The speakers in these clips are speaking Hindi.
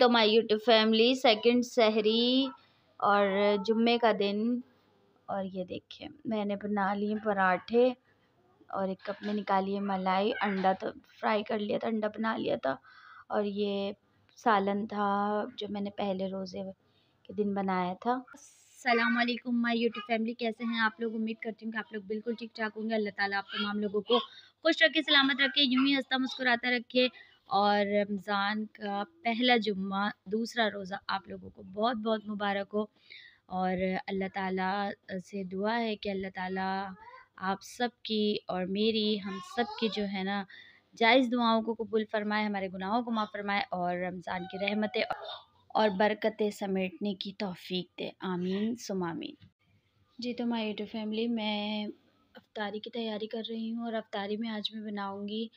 तो माय यूट्यूब फैमिली सेकंड सहरी और जुम्मे का दिन। और ये देखिए, मैंने बना लिए पराठे और एक कप में निकाली है मलाई, अंडा तो फ्राई कर लिया था, अंडा बना लिया था। और ये सालन था जो मैंने पहले रोज़े के दिन बनाया था। सलामकुम माय यूट्यूब फैमिली कैसे हैं आप लोग? उम्मीद करती हूँ कि आप लोग बिल्कुल ठीक ठाक होंगे। अल्लाह ताला आप तमाम लोगों को खुश रखे, सलामत रखे, यूँ ही हंसता मुस्कुराता रखे। और रमज़ान का पहला जुम्मा दूसरा रोज़ा आप लोगों को बहुत बहुत मुबारक हो। और अल्लाह ताला से दुआ है कि अल्लाह ताला आप सब की और मेरी, हम सब की जो है ना, जायज़ दुआओं को कबूल फ़रमाए, हमारे गुनाहों को माफ़ फरमाए और रमज़ान की रहमतें और बरकतें समेटने की तौफीक दे। आमीन सुमामीन जी तो माई यूट्यूब फैमिली, मैं अफ्तारी की तैयारी कर रही हूँ और अफ्तारी में आज मैं बनाऊँगी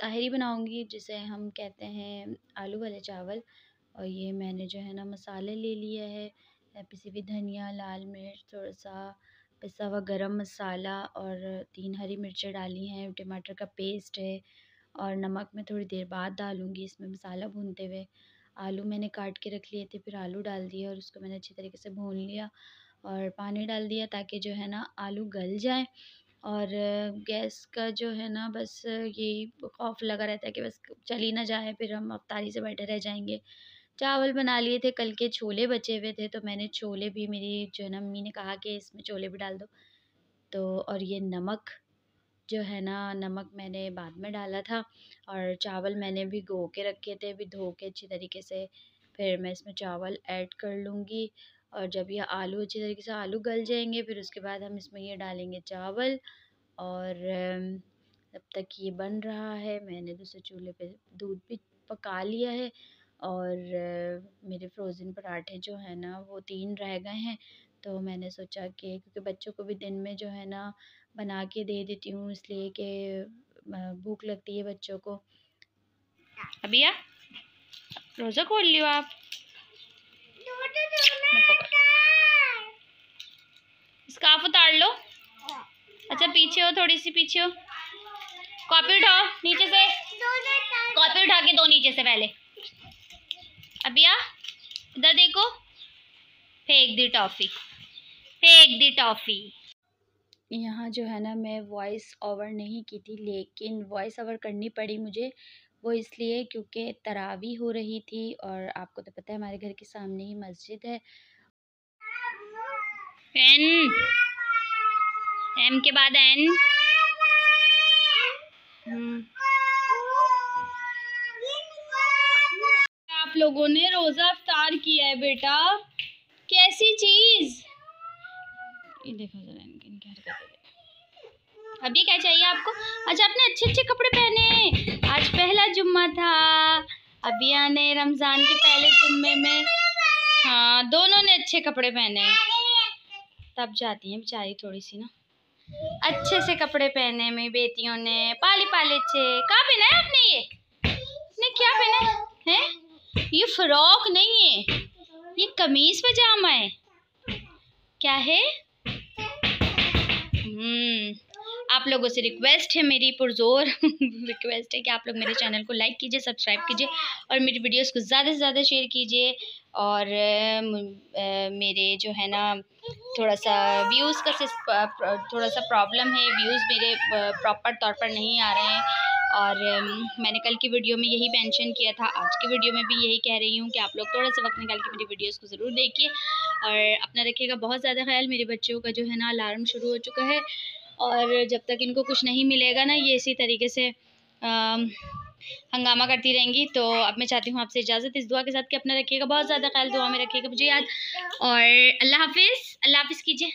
ताहरी बनाऊँगी, जिसे हम कहते हैं आलू वाले चावल। और ये मैंने जो है ना मसाले ले लिया है। पिसी हुई धनिया, लाल मिर्च थोड़ा सा पिसा हुआ गरम मसाला और तीन हरी मिर्चें डाली हैं। टमाटर का पेस्ट है और नमक मैं थोड़ी देर बाद डालूँगी इसमें मसाला भूनते हुए। आलू मैंने काट के रख लिए थे, फिर आलू डाल दिए और उसको मैंने अच्छी तरीके से भून लिया और पानी डाल दिया ताकि जो है ना आलू गल जाए। और गैस का जो है ना बस यही खौफ लगा रहता है कि बस चली ना जाए, फिर हम अफ्तारी से बैठे रह जाएँगे। चावल बना लिए थे, कल के छोले बचे हुए थे तो मैंने छोले भी, मेरी जो है ना मम्मी ने कहा कि इसमें छोले भी डाल दो। तो और ये नमक जो है ना, नमक मैंने बाद में डाला था और चावल मैंने भी गो के रखे थे, भी धो के अच्छी तरीके से। फिर मैं इसमें चावल ऐड कर लूँगी और जब ये आलू अच्छी तरीके से आलू गल जाएँगे फिर उसके बाद हम इसमें ये डालेंगे चावल और जब तक ये बन रहा है मैंने दूसरे चूल्हे पे दूध भी पका लिया है और मेरे फ्रोज़न पराठे जो है ना वो तीन रह गए हैं। तो मैंने सोचा कि क्योंकि बच्चों को भी दिन में जो है ना बना के दे देती हूँ इसलिए कि भूख लगती है बच्चों को। अभी रोज़ा खोल लियो आप। स्काफ उतार लो। अच्छा पीछे हो, थोड़ी सी पीछे हो। कॉपी उठाओ, नीचे से। कॉपी उठा के दो नीचे से पहले। अबिया इधर देखो। फेंक दी टॉफ़ी। फेंक दी टॉफ़ी। यहाँ जो है ना, मैं वॉइस ओवर नहीं की थी, लेकिन वॉइस ओवर करनी पड़ी मुझे। वो इसलिए क्योंकि तरावी हो रही थी और आपको तो पता है, हमारे घर के सामने ही मस्जिद है। एन एम के बाद एन हम्म। आप लोगों ने रोज़ा अफ्तार किया है बेटा। कैसी चीज़? ये देखो जरा क्या चाहिए आपको? अच्छा आपने अच्छे अच्छे कपड़े पहने आज पहला जुम्मा था। अभी आने रमज़ान के पहले जुम्मे में। हाँ दोनों ने अच्छे कपड़े पहने तब जाती हैं बेचारी थोड़ी सी ना। अच्छे से कपड़े पहने में बेटियों ने पाली पाले अच्छे कहाँ पहना है आपने ये? ने क्या पहना है? हैं? ये फ्रॉक नहीं है। ये कमीज पजामा है। क्या है? हम्म। आप लोगों से रिक्वेस्ट है मेरी पुरजोर रिक्वेस्ट है कि आप लोग मेरे चैनल को लाइक कीजिए सब्सक्राइब कीजिए और मेरी वीडियोस को ज़्यादा से ज़्यादा शेयर कीजिए और मेरे जो है ना, थोड़ा सा व्यूज़ का थोड़ा सा प्रॉब्लम है व्यूज़ मेरे प्रॉपर तौर पर नहीं आ रहे हैं और मैंने कल की वीडियो में यही मेंशन किया था, आज की वीडियो में भी यही कह रही हूँ कि आप लोग थोड़ा सा वक्त निकाल के मेरी वीडियोस को ज़रूर देखिए और अपना रखिएगा बहुत ज़्यादा ख्याल, मेरे बच्चों का जो है ना अलार्म शुरू हो चुका है। और जब तक इनको कुछ नहीं मिलेगा ना, ये इसी तरीके से हंगामा करती रहेंगी। तो अब मैं चाहती हूँ आपसे इजाज़त। इस दुआ के साथ कि अपना रखिएगा, बहुत ज़्यादा ख्याल दुआ में रखिएगा, मुझे याद। और अल्लाह हाफिज़ अल्लाह हाफिज़ कीजिए।